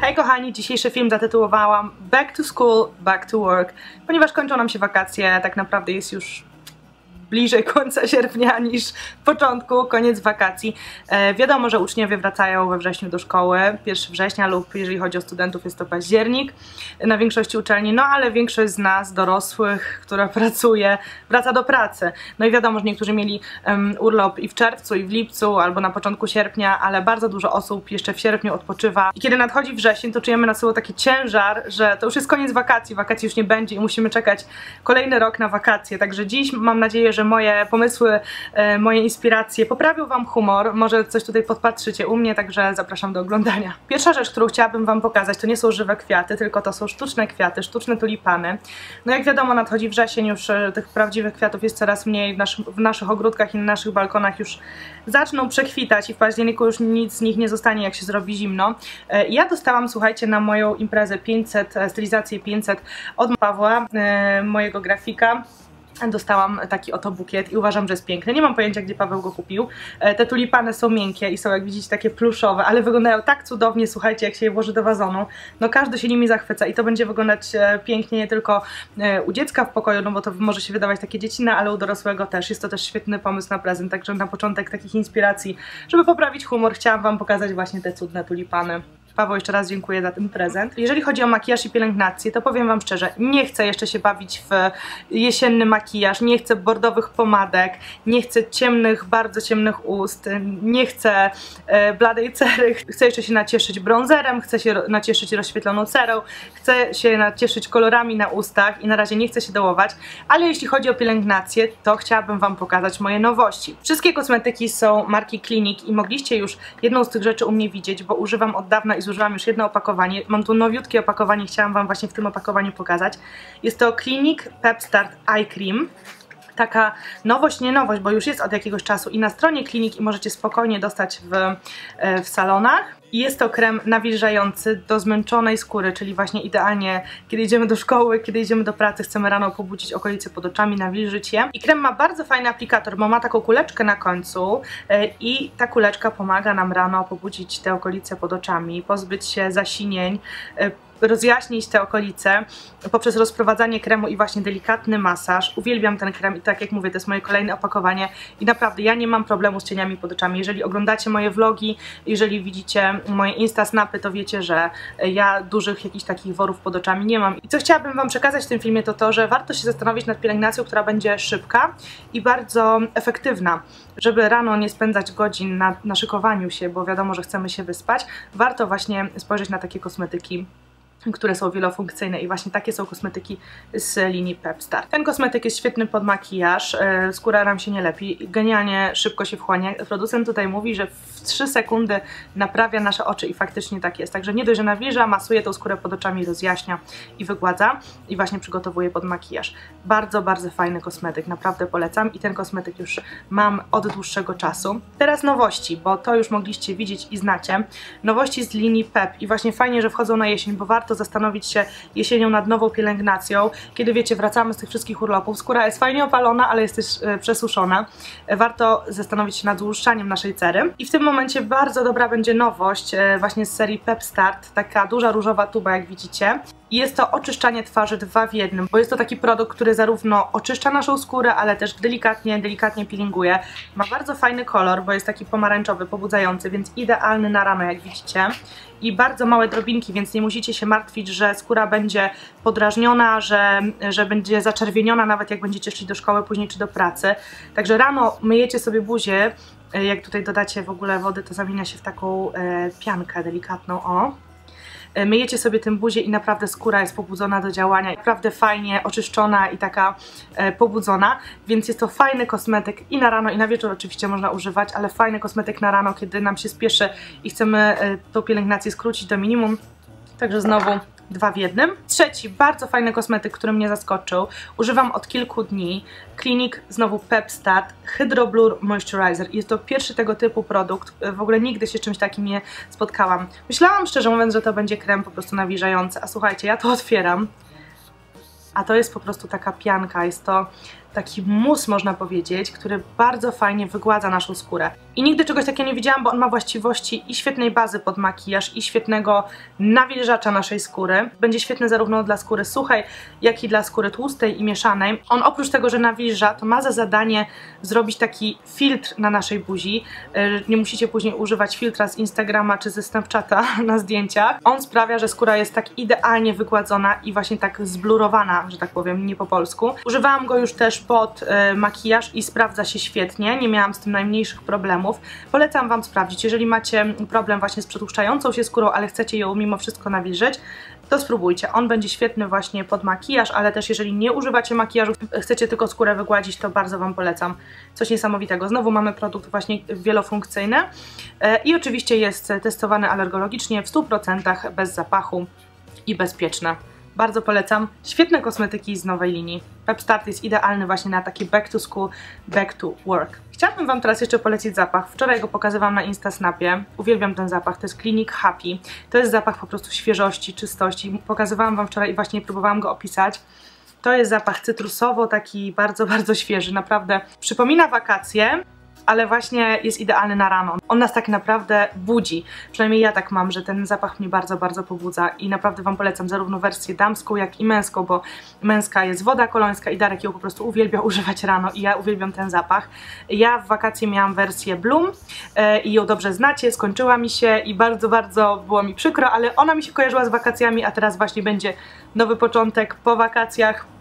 Hej kochani, dzisiejszy film zatytułowałam Back to School, Back to Work, ponieważ kończą nam się wakacje, tak naprawdę jest już bliżej końca sierpnia niż początku, koniec wakacji. E, wiadomo, że uczniowie wracają we wrześniu do szkoły, 1 września lub jeżeli chodzi o studentów jest to październik na większości uczelni, no ale większość z nas, dorosłych, która pracuje, wraca do pracy. No i wiadomo, że niektórzy mieli um, urlop i w czerwcu, i w lipcu, albo na początku sierpnia, ale bardzo dużo osób jeszcze w sierpniu odpoczywa. I kiedy nadchodzi wrzesień, to czujemy na sobą taki ciężar, że to już jest koniec wakacji, wakacji już nie będzie i musimy czekać kolejny rok na wakacje. Także dziś mam nadzieję, że moje pomysły, e, moje inspiracje poprawią Wam humor, może coś tutaj podpatrzycie u mnie, także zapraszam do oglądania. Pierwsza rzecz, którą chciałabym Wam pokazać, to nie są żywe kwiaty, tylko to są sztuczne kwiaty, sztuczne tulipany. No jak wiadomo, nadchodzi wrzesień, już e, tych prawdziwych kwiatów jest coraz mniej, w, nasz, w naszych ogródkach i na naszych balkonach już zaczną przekwitać i w październiku już nic z nich nie zostanie, jak się zrobi zimno. E, ja dostałam, słuchajcie, na moją imprezę 500, stylizację 500 od Pawła, mojego grafika, dostałam taki oto bukiet i uważam, że jest piękny. Nie mam pojęcia, gdzie Paweł go kupił. E, te tulipany są miękkie i są, jak widzicie, takie pluszowe, ale wyglądają tak cudownie, słuchajcie, jak się je włoży do wazonu. No każdy się nimi zachwyca i to będzie wyglądać e, pięknie nie tylko e, u dziecka w pokoju, no bo to może się wydawać takie dziecine, ale u dorosłego też. Jest to też świetny pomysł na prezent, także na początek takich inspiracji, żeby poprawić humor, chciałam Wam pokazać właśnie te cudne tulipany. Paweł, jeszcze raz dziękuję za ten prezent. Jeżeli chodzi o makijaż i pielęgnację, to powiem Wam szczerze, nie chcę jeszcze się bawić w jesienny makijaż, nie chcę bordowych pomadek, nie chcę ciemnych, bardzo ciemnych ust, nie chcę e, bladej cery, chcę jeszcze się nacieszyć bronzerem, chcę się nacieszyć rozświetloną cerą, chcę się nacieszyć kolorami na ustach i na razie nie chcę się dołować, ale jeśli chodzi o pielęgnację, to chciałabym Wam pokazać moje nowości. Wszystkie kosmetyki są marki Clinic i mogliście już jedną z tych rzeczy u mnie widzieć, bo używam od dawna i zużyłam już jedno opakowanie. Mam tu nowiutkie opakowanie, chciałam Wam właśnie w tym opakowaniu pokazać. Jest to Clinic Pep Start Eye Cream taka nowość, nie nowość, bo już jest od jakiegoś czasu i na stronie kliniki możecie spokojnie dostać w, e, w salonach. I jest to krem nawilżający do zmęczonej skóry, czyli właśnie idealnie kiedy idziemy do szkoły, kiedy idziemy do pracy, chcemy rano pobudzić okolice pod oczami, nawilżyć je. I krem ma bardzo fajny aplikator, bo ma taką kuleczkę na końcu e, i ta kuleczka pomaga nam rano pobudzić te okolice pod oczami, pozbyć się zasinień, e, rozjaśnić te okolice poprzez rozprowadzanie kremu i właśnie delikatny masaż. Uwielbiam ten krem i tak jak mówię, to jest moje kolejne opakowanie i naprawdę ja nie mam problemu z cieniami pod oczami. Jeżeli oglądacie moje vlogi, jeżeli widzicie moje insta snapy, to wiecie, że ja dużych jakichś takich worów pod oczami nie mam. I co chciałabym Wam przekazać w tym filmie to to, że warto się zastanowić nad pielęgnacją, która będzie szybka i bardzo efektywna. Żeby rano nie spędzać godzin na, na szykowaniu się, bo wiadomo, że chcemy się wyspać, warto właśnie spojrzeć na takie kosmetyki które są wielofunkcyjne i właśnie takie są kosmetyki z linii Pepstar. Ten kosmetyk jest świetny pod makijaż, e, skóra nam się nie lepi, genialnie szybko się wchłania. Producent tutaj mówi, że w 3 sekundy naprawia nasze oczy i faktycznie tak jest. Także nie dość, że nawilża, masuje tą skórę pod oczami, rozjaśnia i wygładza i właśnie przygotowuje pod makijaż. Bardzo, bardzo fajny kosmetyk, naprawdę polecam i ten kosmetyk już mam od dłuższego czasu. Teraz nowości, bo to już mogliście widzieć i znacie. Nowości z linii PEP i właśnie fajnie, że wchodzą na jesień, bo warto zastanowić się jesienią nad nową pielęgnacją, kiedy wiecie, wracamy z tych wszystkich urlopów, skóra jest fajnie opalona, ale jest też przesuszona. E, warto zastanowić się nad złuszczaniem naszej cery. I w tym momencie bardzo dobra będzie nowość e, właśnie z serii Pep Start, taka duża różowa tuba, jak widzicie. I jest to oczyszczanie twarzy dwa w jednym, bo jest to taki produkt, który zarówno oczyszcza naszą skórę, ale też delikatnie, delikatnie peelinguje. Ma bardzo fajny kolor, bo jest taki pomarańczowy, pobudzający, więc idealny na rano, jak widzicie. I bardzo małe drobinki, więc nie musicie się martwić, że skóra będzie podrażniona, że, że będzie zaczerwieniona, nawet jak będziecie szli do szkoły później czy do pracy. Także rano myjecie sobie buzię, jak tutaj dodacie w ogóle wody, to zamienia się w taką e, piankę delikatną, o E, myjecie sobie tym buzię i naprawdę skóra jest pobudzona do działania, naprawdę fajnie oczyszczona i taka e, pobudzona, więc jest to fajny kosmetyk i na rano i na wieczór oczywiście można używać, ale fajny kosmetyk na rano, kiedy nam się spieszy i chcemy e, tą pielęgnację skrócić do minimum, także znowu dwa w jednym. Trzeci, bardzo fajny kosmetyk, który mnie zaskoczył. Używam od kilku dni. Clinic, znowu Pep Start Hydro Blur Moisturizer. Jest to pierwszy tego typu produkt. W ogóle nigdy się czymś takim nie spotkałam. Myślałam szczerze mówiąc, że to będzie krem po prostu nawilżający, a słuchajcie, ja to otwieram. A to jest po prostu taka pianka, jest to taki mus można powiedzieć, który bardzo fajnie wygładza naszą skórę. I nigdy czegoś takiego nie widziałam, bo on ma właściwości i świetnej bazy pod makijaż, i świetnego nawilżacza naszej skóry. Będzie świetny zarówno dla skóry suchej, jak i dla skóry tłustej i mieszanej. On oprócz tego, że nawilża, to ma za zadanie zrobić taki filtr na naszej buzi. E, nie musicie później używać filtra z Instagrama czy ze Snapchata na zdjęciach. On sprawia, że skóra jest tak idealnie wygładzona i właśnie tak zblurowana, że tak powiem, nie po polsku. Używałam go już też pod e, makijaż i sprawdza się świetnie. Nie miałam z tym najmniejszych problemów. Polecam Wam sprawdzić. Jeżeli macie problem właśnie z przetłuszczającą się skórą, ale chcecie ją mimo wszystko nawilżyć, to spróbujcie. On będzie świetny właśnie pod makijaż, ale też jeżeli nie używacie makijażu, chcecie tylko skórę wygładzić, to bardzo Wam polecam. Coś niesamowitego. Znowu mamy produkt właśnie wielofunkcyjny e, i oczywiście jest testowany alergologicznie w 100% bez zapachu i bezpieczne. Bardzo polecam. Świetne kosmetyki z nowej linii. Pepstart jest idealny właśnie na taki back to school, back to work. Chciałabym Wam teraz jeszcze polecić zapach. Wczoraj go pokazywałam na Instasnapie. Uwielbiam ten zapach. To jest Clinic Happy. To jest zapach po prostu świeżości, czystości. Pokazywałam Wam wczoraj i właśnie próbowałam go opisać. To jest zapach cytrusowo, taki bardzo, bardzo świeży. Naprawdę przypomina wakacje, ale właśnie jest idealny na rano. On nas tak naprawdę budzi. Przynajmniej ja tak mam, że ten zapach mnie bardzo, bardzo pobudza i naprawdę Wam polecam zarówno wersję damską, jak i męską, bo męska jest woda kolońska i Darek ją po prostu uwielbia używać rano i ja uwielbiam ten zapach. Ja w wakacje miałam wersję Bloom e, i ją dobrze znacie, skończyła mi się i bardzo, bardzo było mi przykro, ale ona mi się kojarzyła z wakacjami, a teraz właśnie będzie nowy początek po wakacjach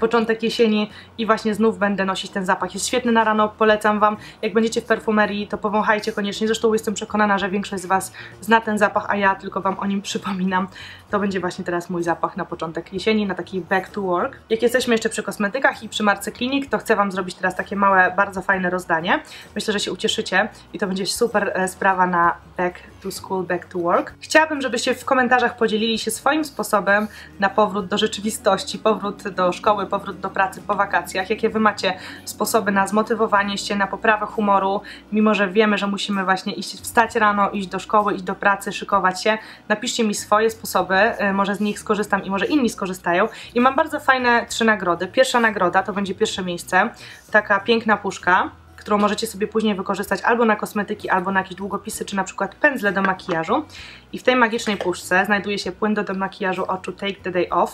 początek jesieni i właśnie znów będę nosić ten zapach. Jest świetny na rano, polecam Wam. Jak będziecie w perfumerii, to powąchajcie koniecznie. Zresztą jestem przekonana, że większość z Was zna ten zapach, a ja tylko Wam o nim przypominam. To będzie właśnie teraz mój zapach na początek jesieni, na taki back to work. Jak jesteśmy jeszcze przy kosmetykach i przy marce Clinic, to chcę Wam zrobić teraz takie małe, bardzo fajne rozdanie. Myślę, że się ucieszycie i to będzie super e, sprawa na back to school, back to work. Chciałabym, żebyście w komentarzach podzielili się swoim sposobem na powrót do rzeczywistości, powrót do szkoły, powrót do pracy po wakacjach. Jakie Wy macie sposoby na zmotywowanie się, na poprawę humoru, mimo że wiemy, że musimy właśnie iść, wstać rano, iść do szkoły, iść do pracy, szykować się. Napiszcie mi swoje sposoby, y, może z nich skorzystam i może inni skorzystają. I mam bardzo fajne trzy nagrody. Pierwsza nagroda to będzie pierwsze miejsce, taka piękna puszka, którą możecie sobie później wykorzystać albo na kosmetyki, albo na jakieś długopisy, czy na przykład pędzle do makijażu. I w tej magicznej puszce znajduje się płyn do makijażu oczu Take the Day Off,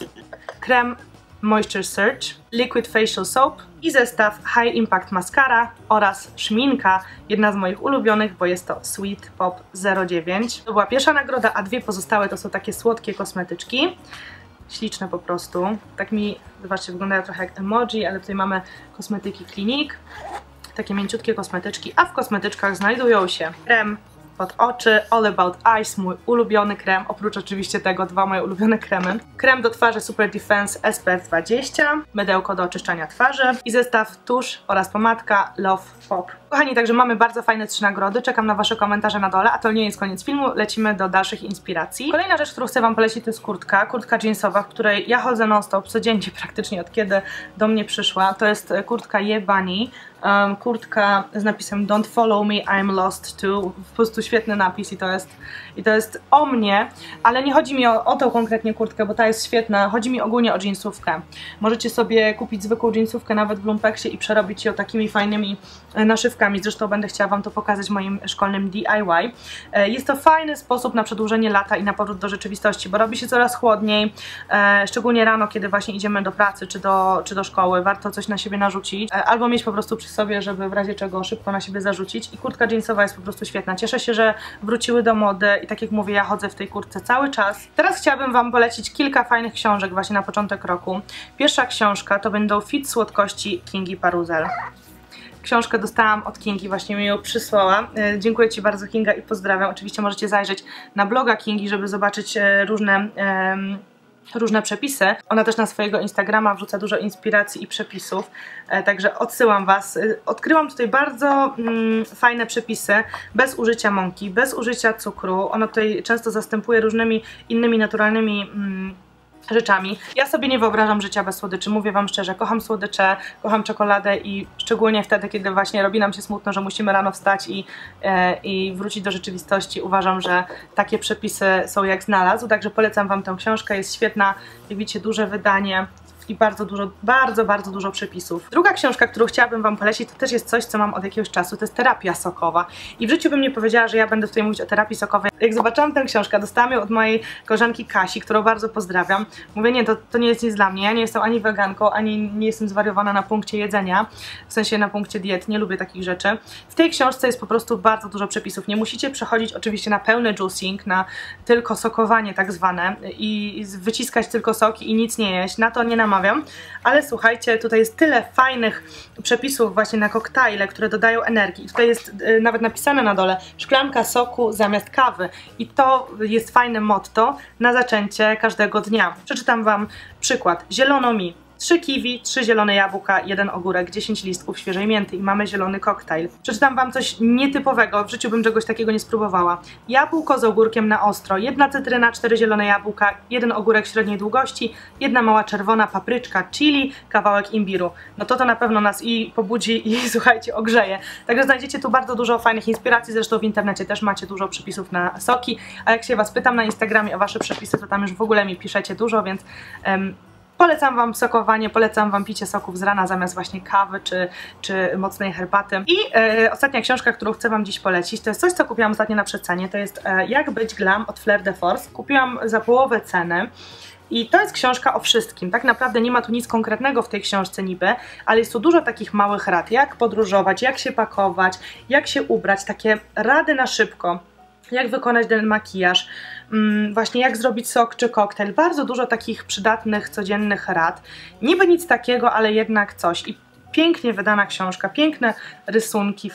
krem Moisture Search, Liquid Facial Soap i zestaw High Impact Mascara oraz szminka, jedna z moich ulubionych, bo jest to Sweet Pop 09. To była pierwsza nagroda, a dwie pozostałe to są takie słodkie kosmetyczki. Śliczne po prostu. Tak mi, zobaczcie, wyglądają trochę jak emoji, ale tutaj mamy kosmetyki Clinique takie mięciutkie kosmetyczki, a w kosmetyczkach znajdują się krem pod oczy, All About Eyes, mój ulubiony krem, oprócz oczywiście tego dwa moje ulubione kremy. Krem do twarzy Super Defense SPF 20, mydełko do oczyszczania twarzy i zestaw tusz oraz pomadka Love Pop. Kochani, także mamy bardzo fajne trzy nagrody, czekam na Wasze komentarze na dole, a to nie jest koniec filmu, lecimy do dalszych inspiracji. Kolejna rzecz, którą chcę Wam polecić to jest kurtka, kurtka jeansowa, w której ja chodzę non-stop, codziennie praktycznie od kiedy do mnie przyszła. To jest kurtka Ye Bunny, um, kurtka z napisem Don't follow me, I'm lost too. Po prostu świetny napis i to jest, i to jest o mnie, ale nie chodzi mi o, o tą konkretnie kurtkę, bo ta jest świetna, chodzi mi ogólnie o jeansówkę. Możecie sobie kupić zwykłą jeansówkę nawet w Lumpeksie i przerobić ją takimi fajnymi e, naszywkami, zresztą będę chciała Wam to pokazać w moim szkolnym DIY. E, jest to fajny sposób na przedłużenie lata i na powrót do rzeczywistości, bo robi się coraz chłodniej, e, szczególnie rano, kiedy właśnie idziemy do pracy czy do, czy do szkoły, warto coś na siebie narzucić, albo mieć po prostu przy sobie, żeby w razie czego szybko na siebie zarzucić i kurtka jeansowa jest po prostu świetna. Cieszę się, że wróciły do mody i tak jak mówię, ja chodzę w tej kurtce cały czas. Teraz chciałabym Wam polecić kilka fajnych książek właśnie na początek roku. Pierwsza książka to będą Fit Słodkości Kingi Paruzel. Książkę dostałam od Kingi, właśnie mi ją przysłała. E, dziękuję Ci bardzo Kinga i pozdrawiam. Oczywiście możecie zajrzeć na bloga Kingi, żeby zobaczyć e, różne różne przepisy. Ona też na swojego Instagrama wrzuca dużo inspiracji i przepisów, e, także odsyłam Was. E, odkryłam tutaj bardzo mm, fajne przepisy, bez użycia mąki, bez użycia cukru. Ona tutaj często zastępuje różnymi innymi naturalnymi mm, rzeczami. Ja sobie nie wyobrażam życia bez słodyczy, mówię Wam szczerze, kocham słodycze, kocham czekoladę i szczególnie wtedy, kiedy właśnie robi nam się smutno, że musimy rano wstać i, e, i wrócić do rzeczywistości, uważam, że takie przepisy są jak znalazł, także polecam Wam tę książkę, jest świetna, jak widzicie duże wydanie, i bardzo dużo, bardzo, bardzo dużo przepisów. Druga książka, którą chciałabym Wam polecić, to też jest coś, co mam od jakiegoś czasu, to jest terapia sokowa. I w życiu bym nie powiedziała, że ja będę tutaj mówić o terapii sokowej. Jak zobaczyłam tę książkę, dostałam ją od mojej koleżanki Kasi, którą bardzo pozdrawiam. Mówię, nie, to, to nie jest nic dla mnie, ja nie jestem ani weganką, ani nie jestem zwariowana na punkcie jedzenia, w sensie na punkcie diet, nie lubię takich rzeczy. W tej książce jest po prostu bardzo dużo przepisów. Nie musicie przechodzić oczywiście na pełny juicing, na tylko sokowanie tak zwane i wyciskać tylko soki i nic nie jeść. Na to nie namawiam, ale słuchajcie, tutaj jest tyle fajnych przepisów właśnie na koktajle, które dodają energii. Tutaj jest y, nawet napisane na dole szklanka soku zamiast kawy i to jest fajne motto na zaczęcie każdego dnia. Przeczytam Wam przykład. Zielono mi 3 kiwi, 3 zielone jabłka, 1 ogórek, 10 listków świeżej mięty i mamy zielony koktajl. Przeczytam Wam coś nietypowego, w życiu bym czegoś takiego nie spróbowała. Jabłko z ogórkiem na ostro, jedna cytryna, 4 zielone jabłka, jeden ogórek średniej długości, jedna mała czerwona papryczka, chili, kawałek imbiru. No to to na pewno nas i pobudzi i słuchajcie, ogrzeje. Także znajdziecie tu bardzo dużo fajnych inspiracji, zresztą w internecie też macie dużo przepisów na soki, a jak się Was pytam na Instagramie o Wasze przepisy, to tam już w ogóle mi piszecie dużo, więc um, Polecam Wam sokowanie, polecam Wam picie soków z rana zamiast właśnie kawy czy, czy mocnej herbaty. I e, ostatnia książka, którą chcę Wam dziś polecić, to jest coś, co kupiłam ostatnio na przecenie, to jest e, Jak być glam od Fleur de Force. Kupiłam za połowę ceny. I to jest książka o wszystkim. Tak naprawdę nie ma tu nic konkretnego w tej książce niby, ale jest tu dużo takich małych rad, jak podróżować, jak się pakować, jak się ubrać, takie rady na szybko jak wykonać ten makijaż, właśnie jak zrobić sok czy koktajl. Bardzo dużo takich przydatnych, codziennych rad. Niby nic takiego, ale jednak coś. I pięknie wydana książka, piękne rysunki,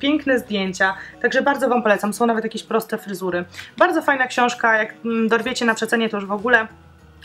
piękne zdjęcia, także bardzo Wam polecam. Są nawet jakieś proste fryzury. Bardzo fajna książka, jak mm, dorwiecie na przecenie to już w ogóle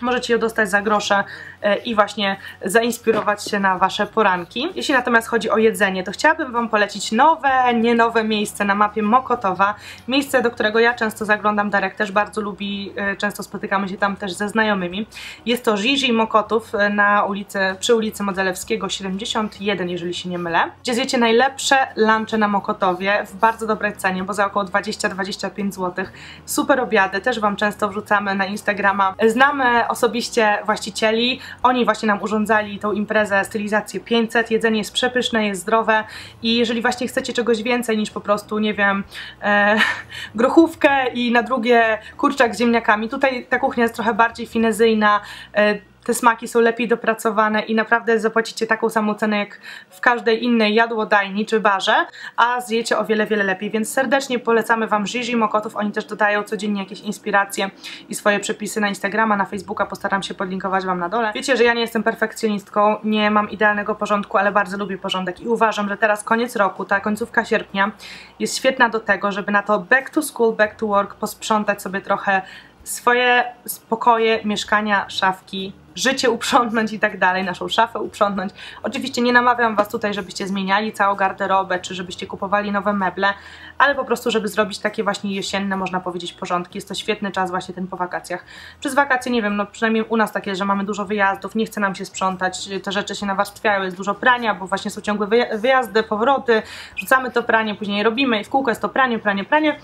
Możecie ją dostać za grosze e, i właśnie zainspirować się na Wasze poranki. Jeśli natomiast chodzi o jedzenie, to chciałabym Wam polecić nowe, nie nowe miejsce na mapie Mokotowa. Miejsce, do którego ja często zaglądam, Darek też bardzo lubi, e, często spotykamy się tam też ze znajomymi. Jest to Żiżi Mokotów e, na ulicy, przy ulicy Modzelewskiego 71, jeżeli się nie mylę, gdzie zjecie najlepsze lunche na Mokotowie w bardzo dobrej cenie, bo za około 20-25 zł. Super obiady, też Wam często wrzucamy na Instagrama. Znamy osobiście właścicieli. Oni właśnie nam urządzali tą imprezę, stylizację 500. Jedzenie jest przepyszne, jest zdrowe i jeżeli właśnie chcecie czegoś więcej niż po prostu, nie wiem, e, grochówkę i na drugie kurczak z ziemniakami, tutaj ta kuchnia jest trochę bardziej finezyjna, e, te smaki są lepiej dopracowane i naprawdę zapłacicie taką samą cenę jak w każdej innej jadłodajni czy barze, a zjecie o wiele, wiele lepiej, więc serdecznie polecamy Wam Żyzi Mokotów, oni też dodają codziennie jakieś inspiracje i swoje przepisy na Instagrama, na Facebooka, postaram się podlinkować Wam na dole. Wiecie, że ja nie jestem perfekcjonistką, nie mam idealnego porządku, ale bardzo lubię porządek i uważam, że teraz koniec roku, ta końcówka sierpnia jest świetna do tego, żeby na to back to school, back to work posprzątać sobie trochę swoje spokoje, mieszkania, szafki, życie uprzątnąć i tak dalej, naszą szafę uprzątnąć. Oczywiście nie namawiam Was tutaj, żebyście zmieniali całą garderobę, czy żebyście kupowali nowe meble, ale po prostu, żeby zrobić takie właśnie jesienne, można powiedzieć, porządki. Jest to świetny czas właśnie ten po wakacjach. Przez wakacje, nie wiem, no przynajmniej u nas takie, że mamy dużo wyjazdów, nie chce nam się sprzątać, te rzeczy się nawarstwiają, jest dużo prania, bo właśnie są ciągłe wyjazdy, powroty, rzucamy to pranie, później robimy i w kółko jest to pranie, pranie, pranie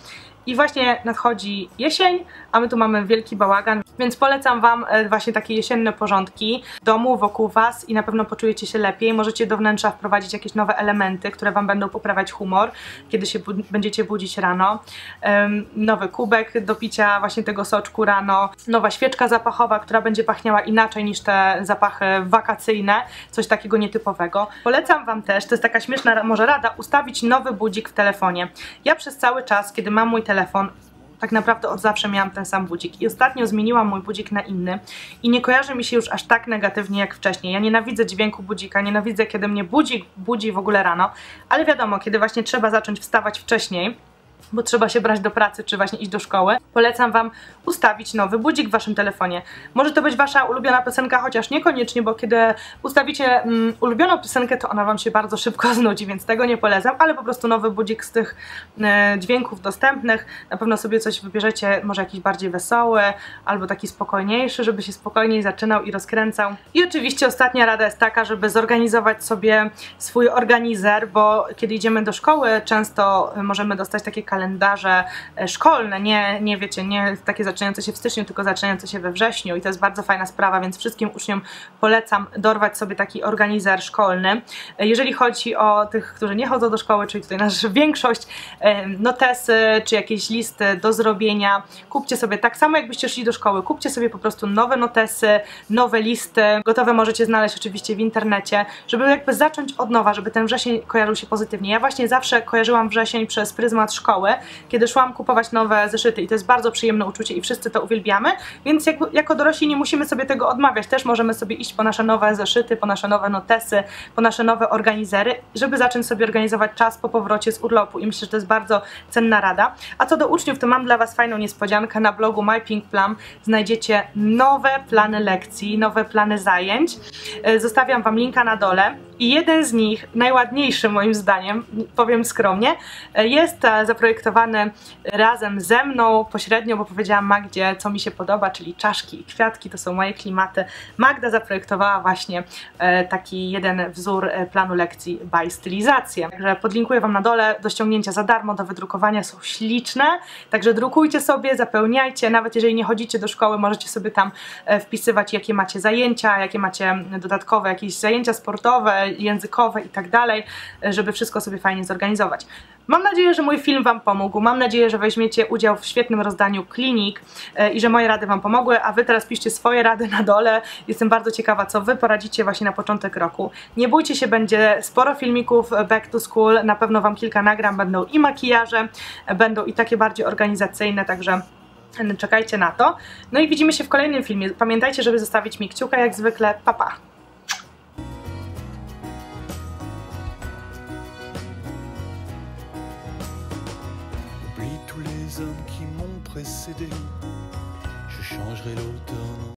i właśnie nadchodzi jesień, a my tu mamy wielki bałagan, więc polecam Wam e, właśnie takie jesienne porządki domu wokół Was i na pewno poczujecie się lepiej. Możecie do wnętrza wprowadzić jakieś nowe elementy, które Wam będą poprawiać humor, kiedy się będziecie budzić rano. Um, nowy kubek do picia właśnie tego soczku rano, nowa świeczka zapachowa, która będzie pachniała inaczej niż te zapachy wakacyjne, coś takiego nietypowego. Polecam Wam też, to jest taka śmieszna może rada, ustawić nowy budzik w telefonie. Ja przez cały czas, kiedy mam mój telefon, tak naprawdę od zawsze miałam ten sam budzik. I ostatnio zmieniłam mój budzik na inny. I nie kojarzy mi się już aż tak negatywnie jak wcześniej. Ja nienawidzę dźwięku budzika, nienawidzę kiedy mnie budzik budzi w ogóle rano, ale wiadomo, kiedy właśnie trzeba zacząć wstawać wcześniej, bo trzeba się brać do pracy, czy właśnie iść do szkoły, polecam Wam ustawić nowy budzik w Waszym telefonie. Może to być Wasza ulubiona piosenka, chociaż niekoniecznie, bo kiedy ustawicie mm, ulubioną piosenkę, to ona Wam się bardzo szybko znudzi, więc tego nie polecam, ale po prostu nowy budzik z tych e, dźwięków dostępnych. Na pewno sobie coś wybierzecie, może jakiś bardziej wesoły, albo taki spokojniejszy, żeby się spokojniej zaczynał i rozkręcał. I oczywiście ostatnia rada jest taka, żeby zorganizować sobie swój organizer, bo kiedy idziemy do szkoły, często możemy dostać takie kalendarze e, szkolne, nie, nie wiecie, nie takie zaczynające się w styczniu, tylko zaczynające się we wrześniu i to jest bardzo fajna sprawa, więc wszystkim uczniom polecam dorwać sobie taki organizer szkolny. E, jeżeli chodzi o tych, którzy nie chodzą do szkoły, czyli tutaj nasza większość, e, notesy czy jakieś listy do zrobienia, kupcie sobie tak samo jakbyście szli do szkoły, kupcie sobie po prostu nowe notesy, nowe listy, gotowe możecie znaleźć oczywiście w internecie, żeby jakby zacząć od nowa, żeby ten wrzesień kojarzył się pozytywnie. Ja właśnie zawsze kojarzyłam wrzesień przez pryzmat szkoły, kiedy szłam kupować nowe zeszyty i to jest bardzo przyjemne uczucie i wszyscy to uwielbiamy, więc jak, jako dorośli nie musimy sobie tego odmawiać, też możemy sobie iść po nasze nowe zeszyty, po nasze nowe notesy, po nasze nowe organizery, żeby zacząć sobie organizować czas po powrocie z urlopu i myślę, że to jest bardzo cenna rada. A co do uczniów, to mam dla Was fajną niespodziankę. Na blogu My Pink Plum znajdziecie nowe plany lekcji, nowe plany zajęć. E, zostawiam Wam linka na dole i jeden z nich, najładniejszy moim zdaniem, powiem skromnie, e, jest e, zaprojektowany razem ze mną, pośrednio, bo powiedziałam Magdzie, co mi się podoba, czyli czaszki i kwiatki, to są moje klimaty. Magda zaprojektowała właśnie e, taki jeden wzór planu lekcji by stylizację. Także podlinkuję Wam na dole, do ściągnięcia za darmo, do wydrukowania są śliczne, także drukujcie sobie, zapełniajcie, nawet jeżeli nie chodzicie do szkoły, możecie sobie tam wpisywać, jakie macie zajęcia, jakie macie dodatkowe jakieś zajęcia sportowe, językowe i tak dalej, żeby wszystko sobie fajnie zorganizować. Mam nadzieję, że mój film Wam pomógł, mam nadzieję, że weźmiecie udział w świetnym rozdaniu klinik e, i że moje rady Wam pomogły, a Wy teraz piszcie swoje rady na dole. Jestem bardzo ciekawa, co Wy poradzicie właśnie na początek roku. Nie bójcie się, będzie sporo filmików back to school, na pewno Wam kilka nagram, będą i makijaże, będą i takie bardziej organizacyjne, także czekajcie na to. No i widzimy się w kolejnym filmie. Pamiętajcie, żeby zostawić mi kciuka jak zwykle. Pa, pa! je changerai l'automne.